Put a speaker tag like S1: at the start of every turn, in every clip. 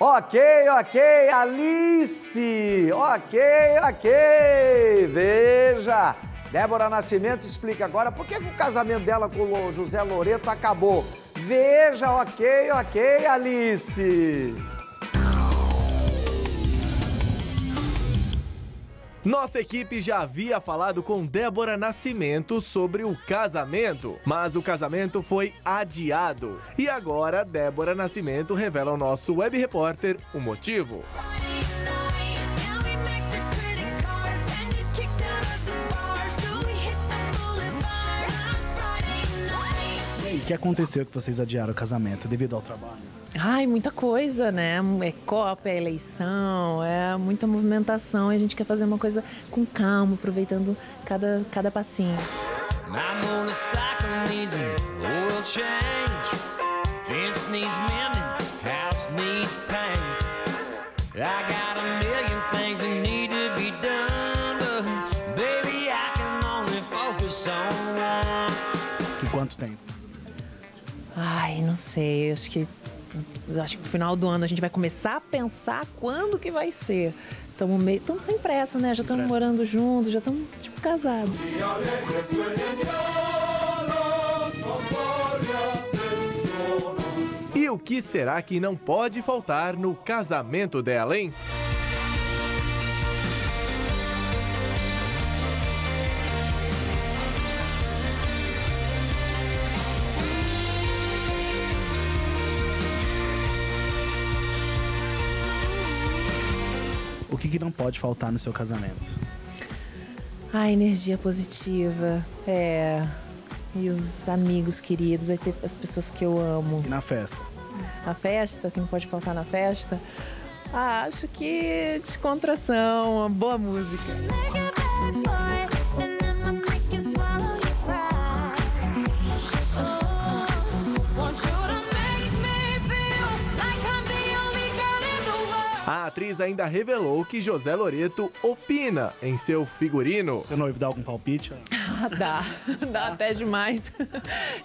S1: Ok, ok, Alice! Ok, ok! Veja! Débora Nascimento explica agora por que o casamento dela com o José Loreto acabou. Veja, ok, ok, Alice!
S2: Nossa equipe já havia falado com Débora Nascimento sobre o casamento, mas o casamento foi adiado. E agora Débora Nascimento revela ao nosso web repórter o motivo.
S3: Que aconteceu que vocês adiaram o casamento devido ao trabalho?
S4: Ai, muita coisa, né? É Copa, é eleição, é muita movimentação. E a gente quer fazer uma coisa com calma, aproveitando cada, cada passinho. I'm on the cycle needs a oil change. Fence needs mending, house needs paint. I got a million things that need to be done, but baby, I can only focus on one.
S3: Que quanto tempo?
S4: Ai, não sei, acho que acho que no final do ano a gente vai começar a pensar quando que vai ser. Estamos meio, estamos sem pressa, né? Já estamos morando juntos, já estamos tipo casados.
S2: E o que será que não pode faltar no casamento dela, hein?
S3: O que, que não pode faltar no seu casamento?
S4: A energia positiva, é. E os amigos queridos, vai ter as pessoas que eu amo.
S3: E na festa?
S4: A festa, que não pode faltar na festa. Ah, acho que descontração, uma boa música.
S2: Atriz ainda revelou que José Loreto opina em seu figurino.
S3: Seu noivo dá algum palpite?
S4: Ah, dá. Dá até demais.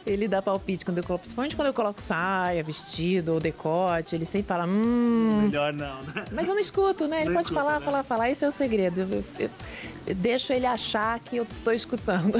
S4: Ele dá palpite quando eu coloco, principalmente quando eu coloco saia, vestido ou decote. Ele sempre fala, hum.
S3: Melhor não, né?
S4: Mas eu não escuto, né? Ele
S3: Não
S4: pode
S3: escuta,
S4: falar,
S3: né?
S4: falar, falar. Esse é o segredo. Eu, eu- eu- deixo ele achar que eu tô escutando.